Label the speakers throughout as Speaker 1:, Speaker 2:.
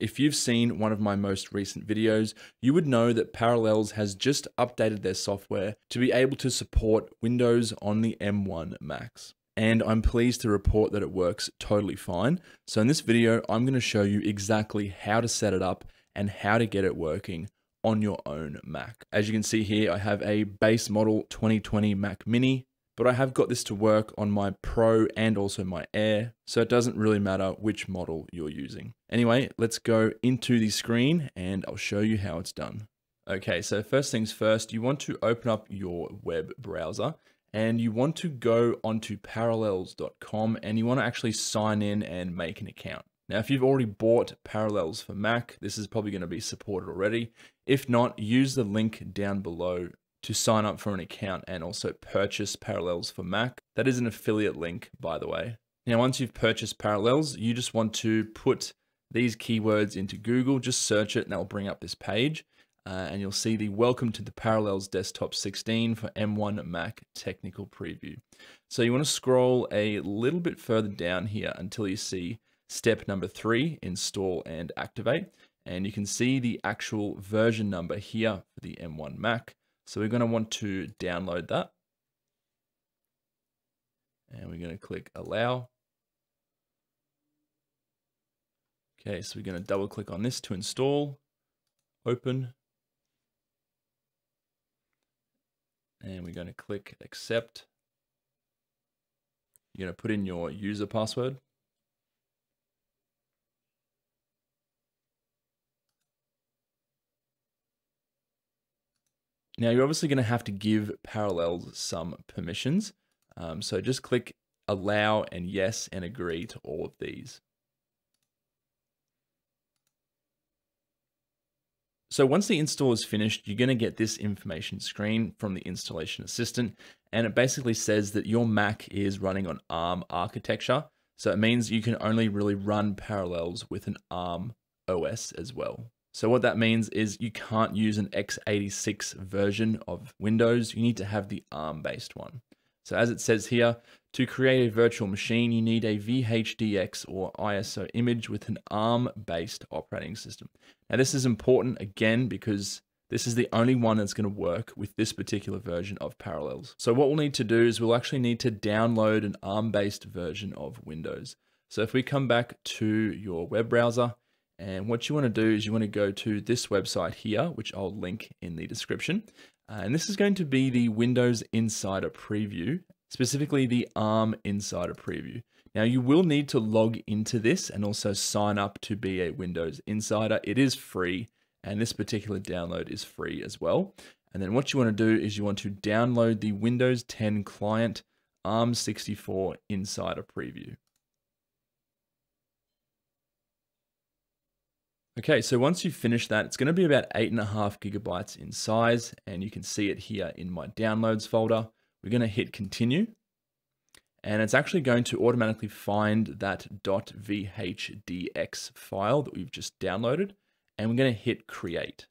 Speaker 1: If you've seen one of my most recent videos, you would know that Parallels has just updated their software to be able to support Windows on the M1 Macs. And I'm pleased to report that it works totally fine. So in this video, I'm going to show you exactly how to set it up and how to get it working on your own Mac. As you can see here, I have a base model 2020 Mac Mini but I have got this to work on my Pro and also my Air, so it doesn't really matter which model you're using. Anyway, let's go into the screen and I'll show you how it's done. Okay, so first things first, you want to open up your web browser and you want to go onto parallels.com and you want to actually sign in and make an account. Now, if you've already bought Parallels for Mac, this is probably going to be supported already. If not, use the link down below to sign up for an account and also purchase Parallels for Mac. That is an affiliate link, by the way. Now, once you've purchased Parallels, you just want to put these keywords into Google, just search it and that'll bring up this page. Uh, and you'll see the Welcome to the Parallels Desktop 16 for M1 Mac Technical Preview. So you want to scroll a little bit further down here until you see step number three, install and activate. And you can see the actual version number here for the M1 Mac. So we're going to want to download that. And we're going to click allow. Okay, so we're going to double click on this to install, open. And we're going to click accept. You're going to put in your user password. Now you're obviously going to have to give Parallels some permissions. Um, so just click allow and yes and agree to all of these. So once the install is finished, you're going to get this information screen from the installation assistant. And it basically says that your Mac is running on ARM architecture. So it means you can only really run Parallels with an ARM OS as well. So what that means is you can't use an x86 version of Windows. You need to have the ARM-based one. So as it says here, to create a virtual machine, you need a VHDX or ISO image with an ARM-based operating system. Now this is important again because this is the only one that's going to work with this particular version of Parallels. So what we'll need to do is we'll actually need to download an ARM-based version of Windows. So if we come back to your web browser, and what you want to do is you want to go to this website here, which I'll link in the description. Uh, and this is going to be the Windows Insider Preview, specifically the ARM Insider Preview. Now you will need to log into this and also sign up to be a Windows Insider. It is free and this particular download is free as well. And then what you want to do is you want to download the Windows 10 client ARM64 Insider Preview. Okay, so once you've finished that, it's going to be about eight and a half gigabytes in size, and you can see it here in my downloads folder. We're going to hit continue, and it's actually going to automatically find that .vhdx file that we've just downloaded, and we're going to hit create.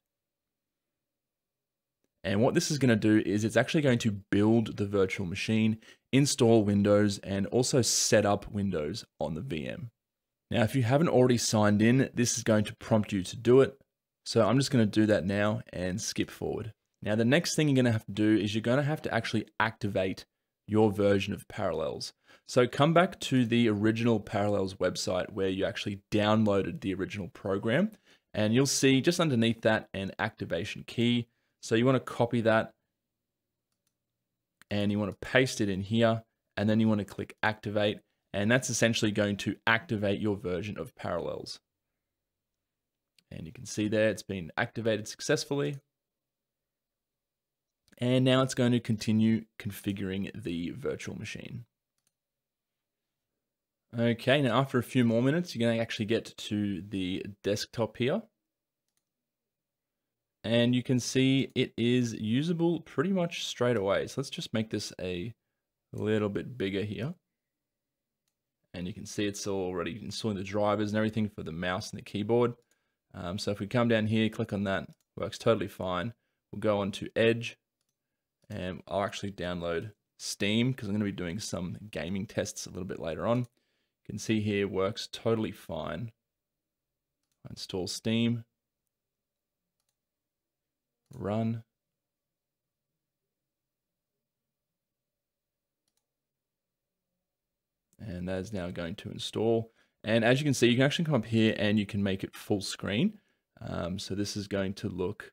Speaker 1: And what this is going to do is it's actually going to build the virtual machine, install Windows, and also set up Windows on the VM. Now, if you haven't already signed in, this is going to prompt you to do it. So I'm just going to do that now and skip forward. Now, the next thing you're going to have to do is you're going to have to actually activate your version of Parallels. So come back to the original Parallels website where you actually downloaded the original program and you'll see just underneath that an activation key. So you want to copy that and you want to paste it in here and then you want to click activate and that's essentially going to activate your version of Parallels. And you can see there it's been activated successfully. And now it's going to continue configuring the virtual machine. Okay, now after a few more minutes, you're going to actually get to the desktop here. And you can see it is usable pretty much straight away. So let's just make this a little bit bigger here and you can see it's already installing the drivers and everything for the mouse and the keyboard. Um, so if we come down here, click on that, works totally fine. We'll go on to Edge and I'll actually download Steam because I'm going to be doing some gaming tests a little bit later on. You can see here works totally fine install Steam, run, and that is now going to install. And as you can see, you can actually come up here and you can make it full screen. Um, so this is going to look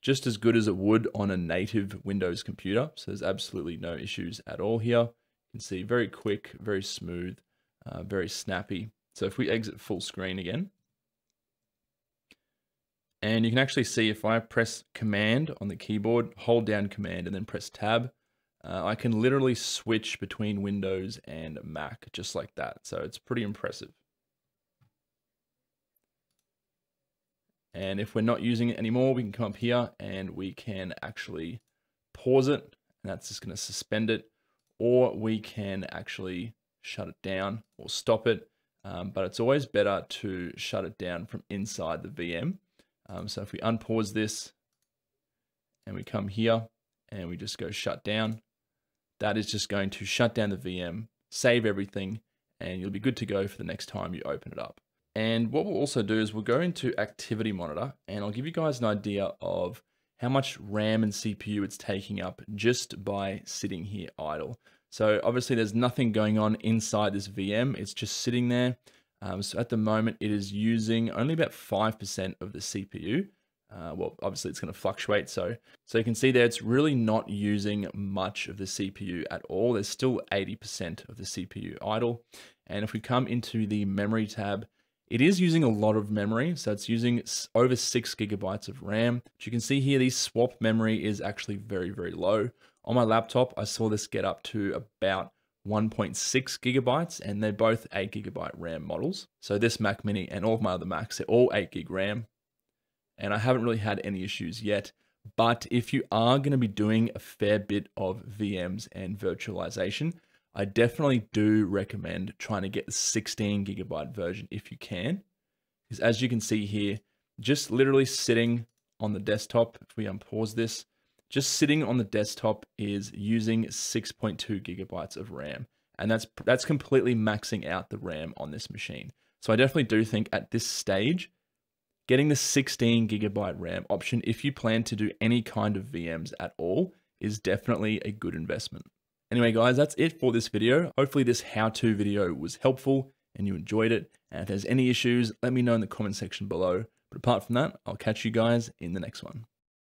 Speaker 1: just as good as it would on a native Windows computer. So there's absolutely no issues at all here. You can see very quick, very smooth, uh, very snappy. So if we exit full screen again, and you can actually see if I press command on the keyboard, hold down command and then press tab, uh, I can literally switch between Windows and Mac just like that. So it's pretty impressive. And if we're not using it anymore, we can come up here and we can actually pause it. And that's just going to suspend it. Or we can actually shut it down or stop it. Um, but it's always better to shut it down from inside the VM. Um, so if we unpause this and we come here and we just go shut down, that is just going to shut down the VM, save everything, and you'll be good to go for the next time you open it up. And what we'll also do is we'll go into activity monitor and I'll give you guys an idea of how much RAM and CPU it's taking up just by sitting here idle. So obviously there's nothing going on inside this VM. It's just sitting there. Um, so at the moment it is using only about 5% of the CPU. Uh, well, obviously it's going to fluctuate. So, so you can see there, it's really not using much of the CPU at all. There's still 80% of the CPU idle. And if we come into the memory tab, it is using a lot of memory. So it's using over six gigabytes of RAM. But you can see here, the swap memory is actually very, very low. On my laptop, I saw this get up to about 1.6 gigabytes and they're both 8 gigabyte RAM models. So this Mac mini and all of my other Macs, they're all 8 gig RAM and I haven't really had any issues yet. But if you are going to be doing a fair bit of VMs and virtualization, I definitely do recommend trying to get the 16 gigabyte version if you can. Because as you can see here, just literally sitting on the desktop, if we unpause this, just sitting on the desktop is using 6.2 gigabytes of RAM. And that's that's completely maxing out the RAM on this machine. So I definitely do think at this stage, Getting the 16 gigabyte RAM option if you plan to do any kind of VMs at all is definitely a good investment. Anyway guys, that's it for this video. Hopefully this how-to video was helpful and you enjoyed it. And if there's any issues, let me know in the comment section below. But apart from that, I'll catch you guys in the next one.